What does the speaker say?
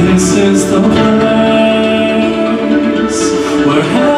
This is the place where